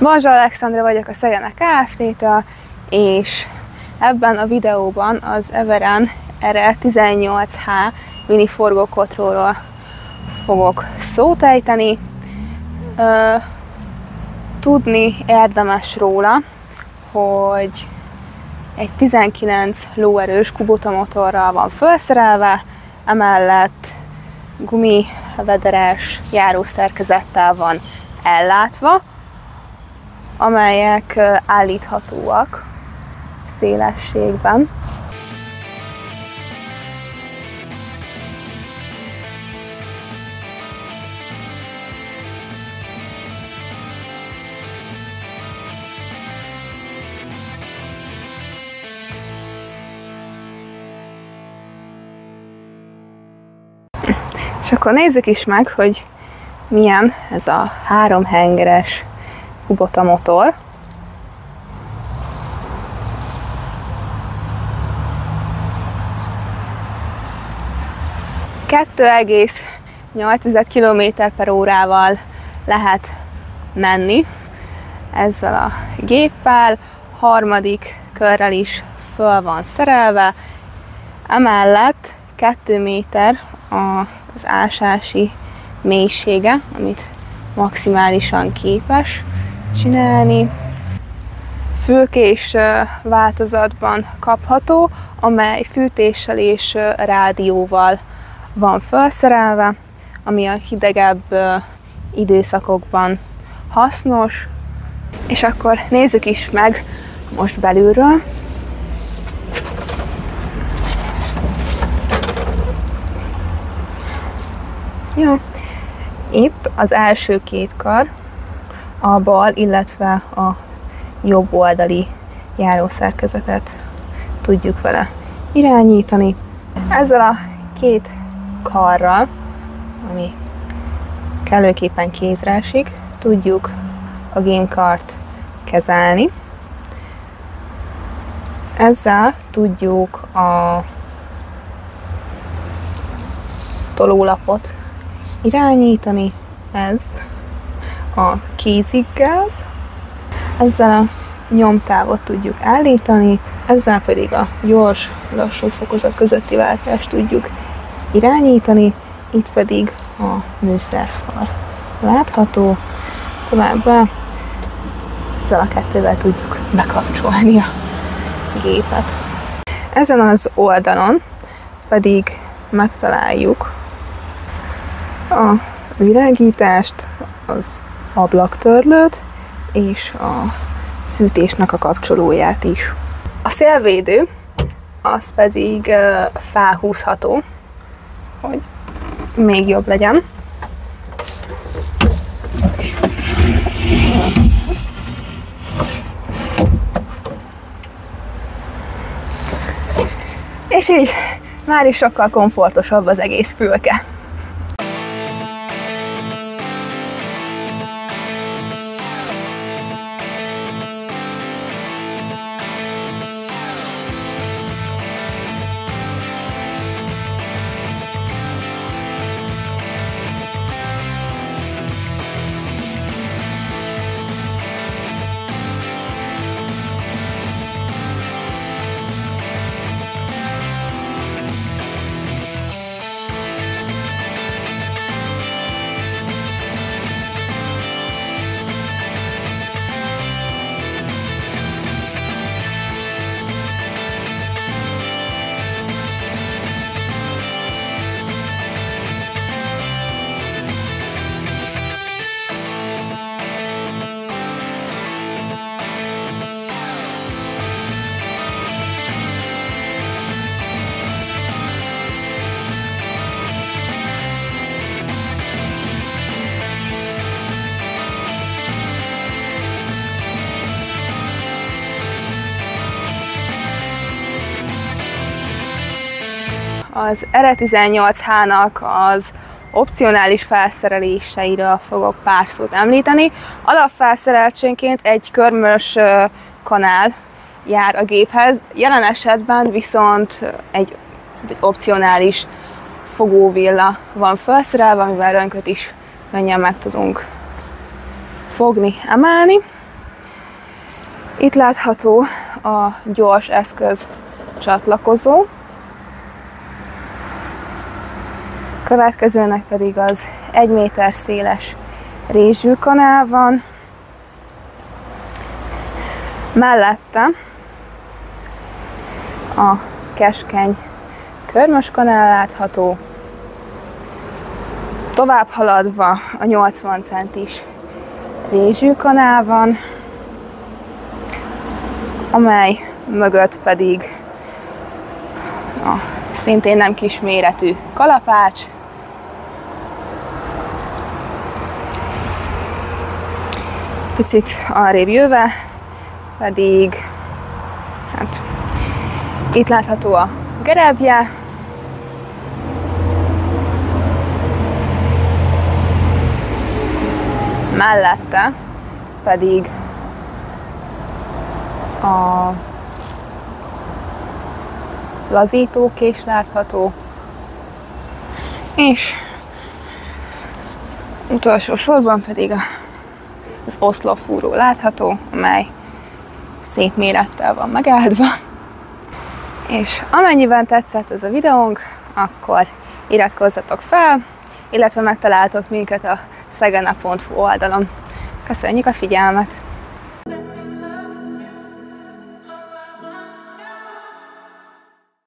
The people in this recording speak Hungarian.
Bazsa Alexandra vagyok a Szegenek Kft-től, és ebben a videóban az Everen RE18H mini forgókotróról fogok szót ejteni. Tudni érdemes róla, hogy egy 19 lóerős Kubota motorral van felszerelve, emellett gumivederes járószerkezettel van ellátva, amelyek állíthatóak szélességben. És akkor nézzük is meg, hogy milyen ez a háromhengeres Kubota motor. egész km per órával lehet menni ezzel a géppel, harmadik körrel is föl van szerelve, emellett 2 méter az ásási mélysége, amit maximálisan képes csinálni. Fülkés változatban kapható, amely fűtéssel és rádióval van felszerelve, ami a hidegebb időszakokban hasznos. És akkor nézzük is meg most belülről. Jó. Itt az első két kar, a bal, illetve a jobb oldali járószerkezetet tudjuk vele irányítani. Ezzel a két karral, ami kellőképpen kézre esik, tudjuk a gamekart kezelni. Ezzel tudjuk a tolólapot irányítani, ez a kéziggáz, ezzel a nyomtávot tudjuk állítani, ezzel pedig a gyors, lassú fokozat közötti váltást tudjuk irányítani, itt pedig a műszerfal látható, továbbá ezzel a kettővel tudjuk bekapcsolni a gépet. Ezen az oldalon pedig megtaláljuk a világítást, az ablaktörlőt és a fűtésnek a kapcsolóját is. A szélvédő az pedig felhúzható, hogy még jobb legyen. És így már is sokkal komfortosabb az egész fülke. Az RE18H-nak az opcionális felszereléseiről fogok pár szót említeni. Alapfelszereltségként egy körmös kanál jár a géphez, jelen esetben viszont egy, egy opcionális fogóvilla van felszerelve, amivel rönköt is könnyen meg tudunk fogni, emelni. Itt látható a gyors eszköz csatlakozó. Következőnek pedig az egy méter széles rézsűkanál van. Mellette a keskeny körmös kanál látható. Tovább haladva a 80 centis rézsűkanál van, amely mögött pedig a szintén nem kis méretű kalapács, picit arrébb jöve, pedig hát itt látható a gerebje, mellette pedig a lazítókés látható, és utolsó sorban pedig a, az oszlopfúró látható, amely szép mérettel van megáldva. És amennyiben tetszett ez a videónk, akkor iratkozzatok fel, illetve megtaláltok minket a szegena.hu oldalon. Köszönjük a figyelmet!